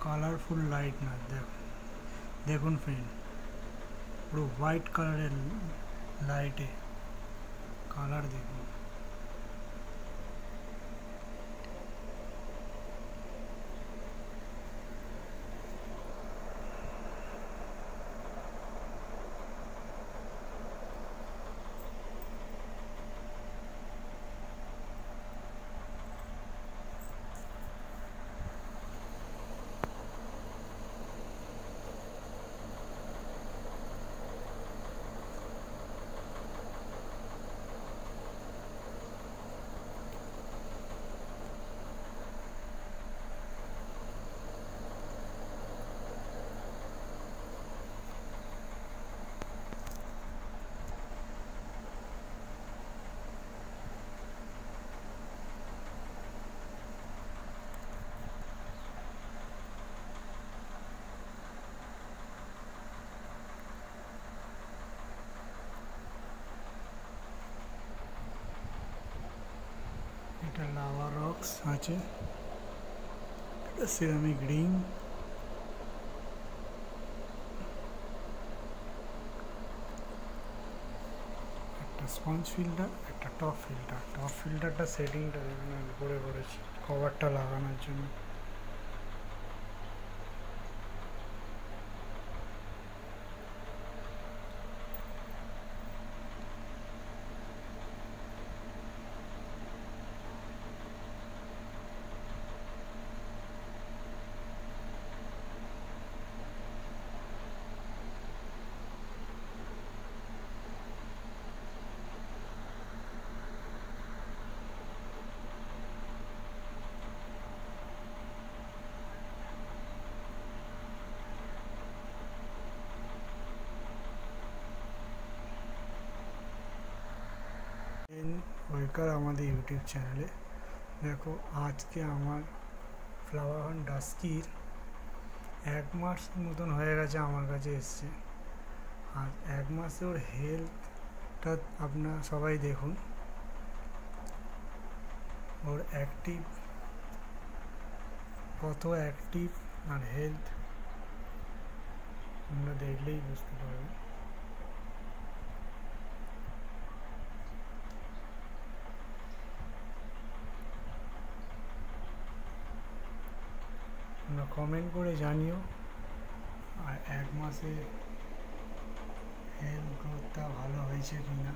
Colourful light না দেখ দেখুন ফ্রেন্ড পুরো হোয়াইট কালারের লাইটে কালার দেখুন। এটা rocks আছে। ceramic সিরামিক একটা স্পঞ্জ ফিল্টার একটা টপ ফিল্টার টপ ফিল্টারটা সেটিংটা আমি করে করেছি। কভারটা লাগানোর জন্য। ওয়েলকার আমাদের ইউটিউব চ্যানেলে। দেখো, আজকে আমার ফ্লাওয়ার হন ডাস্কির এক মাস মতন হয়ে গেছে আমার কাছে এসছে। আর এক মাসে ওর হেলথটা আপনারা সবাই দেখুন। ওর অ্যাক্টিভ কত অ্যাক্টিভ আর হেলথ আমরা দেখলেই বুঝতে পারবেন তোমরা কমেন্ট করে জানিও। আর এক মাসে হেলথ গ্রোথটা ভালো হয়েছে কি না